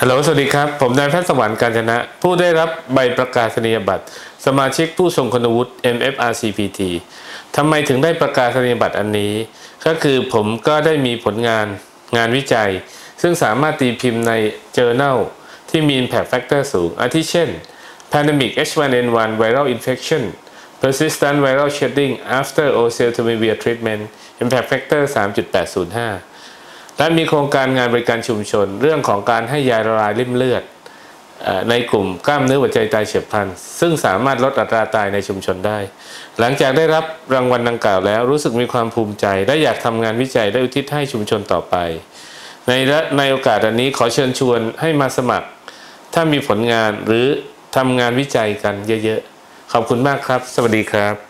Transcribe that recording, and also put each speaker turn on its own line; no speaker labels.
ฮัลโหล สวัสดีครับ ผมนายแพทย์สวรรค์การชนะ ผู้ได้รับใบประกาศนียบัตร สมาชิกผู้ทรงคุณวุฒิ MFRCPT ทำไมถึงได้ประกาศนียบัตรอันนี้ ก็คือผมก็ได้มีผลงานงานวิจัย ซึ่งสามารถตีพิมพ์ใน Journal ที่มี Impact Factor สูง อาทิเช่น Pandemic H1N1 Viral Infection Persistent Viral Shedding After Oseltamivir Treatment Impact Factor 3.805 และมีโครงการงานบริการชุมชน เรื่องของการให้ยาละลายริ่มเลือดในกลุ่มกล้ามเนื้อหัวใจตายเฉียบพลัน ซึ่งสามารถลดอัตราตายในชุมชนได้ หลังจากได้รับรางวัลดังกล่าวแล้วรู้สึกมีความภูมิใจ และอยากทำงานวิจัยและอุทิศให้ชุมชนต่อไป ในในโอกาสอันนี้ขอเชิญชวนให้มาสมัคร ถ้ามีผลงานหรือทำงานวิจัยกันเยอะๆ ขอบคุณมากครับ สวัสดีครับ